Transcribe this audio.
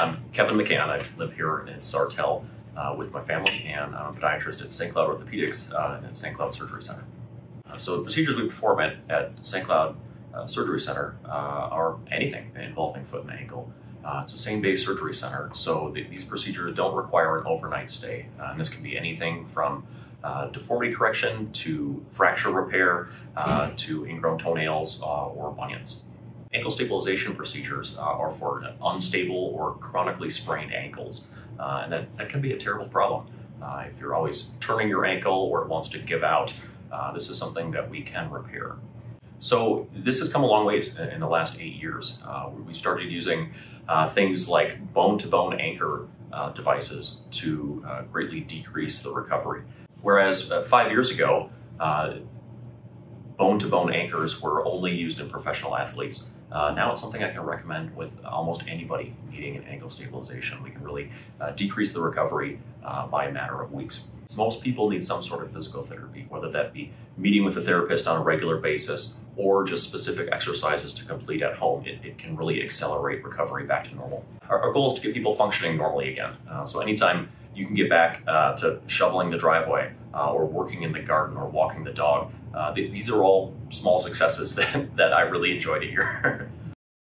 I'm Kevin McCann. I live here in Sartell uh, with my family, and I'm a podiatrist at St. Cloud Orthopedics uh, and St. Cloud Surgery Center. Uh, so the procedures we perform at, at St. Cloud uh, Surgery Center uh, are anything involving foot and ankle. Uh, it's a same-day surgery center, so th- these procedures don't require an overnight stay. and this can be anything from deformity correction to fracture repair to ingrown toenails or bunions. Ankle stabilization procedures uh, are for unstable or chronically sprained ankles, uh, and that, that can be a terrible problem. Uh, if you're always turning your ankle or it wants to give out, uh, this is something that we can repair. So this has come a long ways in the last eight years. Uh, we started using uh, things like bone-to-bone anchor devices to greatly decrease the recovery. Whereas five years ago, bone-to-bone anchors were only used in professional athletes. Uh, now it's something I can recommend with almost anybody needing an ankle stabilization. We can really uh, decrease the recovery uh, by a matter of weeks. Most people need some sort of physical therapy, whether that be meeting with a therapist on a regular basis or just specific exercises to complete at home. It, it can really accelerate recovery back to normal. Our, our, goal is to get people functioning normally again. Uh, so anytime you can get back uh, to shoveling the driveway uh, or working in the garden or walking the dog, uh, th- these are all small successes that, that I really enjoy to hear.